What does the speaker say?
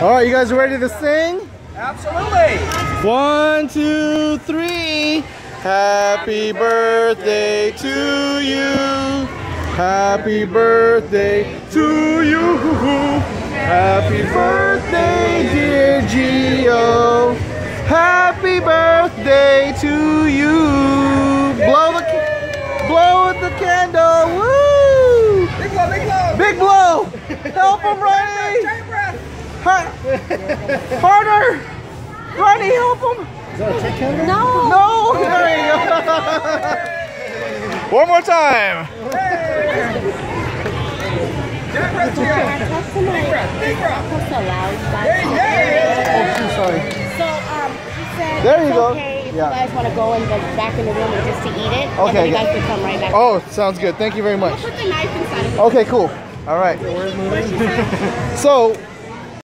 All right, you guys ready to sing? Absolutely. One, two, three. Happy birthday to you. Happy birthday to you. Happy birthday, dear Gio. Happy birthday to Harder. Ronnie, help him. No. No! There you go. One more time. Giant breath, Gio. Big breath, big breath. Hey, hey. Sorry. So, um, he said There you it's go. okay if Yeah. you guys want to go in the back in the room and just to eat it. And Okay, then you guys can come right back. Oh, sounds good. Thank you very much. Put the knife inside of it. Okay, cool. All right. So,